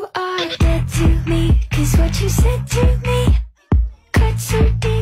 you are dead to me Cause what you said to me Cut so deep.